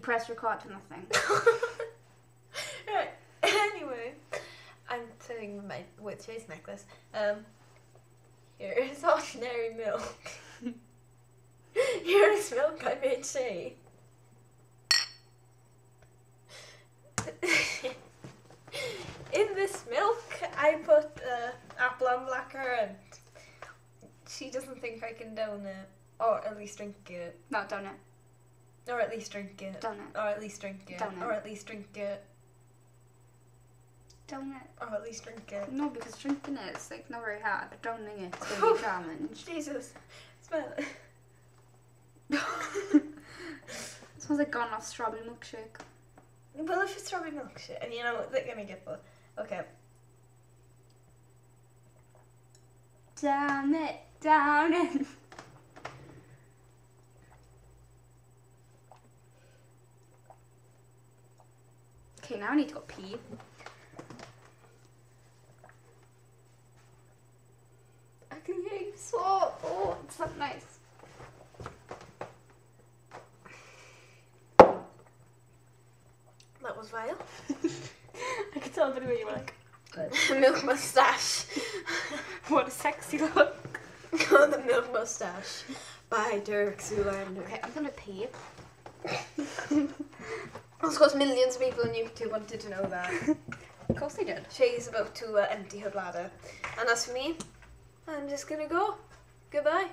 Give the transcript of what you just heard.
press record to nothing. right. Anyway, I'm putting my with Chase necklace. Um, here is ordinary milk. here is milk I made Shay. In this milk, I put uh, apple and blackcurrant. She doesn't think I can down it, or at least drink it, Not don't it. Or at least drink it, Don't it. or at least drink it, Don't it. or at least drink it, Don't it. or at least drink it. No, because drinking it is like not very hard, but drowning it is going to be a challenge. Jesus, smell it. It smells like gone off strawberry milkshake. Well, if it's strawberry milkshake, and you know what they're gonna get both. Okay. Down it, down it. Okay, now I need to go pee. I can hear you so. Oh, it's not nice. That was vile. I could tell by the way you were like, milk mustache. what a sexy look. oh, the milk mustache. By Derek Zoolander. Okay, I'm gonna pee. Of course, millions of people on YouTube wanted to know that. of course they did. Shay's about to uh, empty her bladder. And as for me, I'm just gonna go. Goodbye.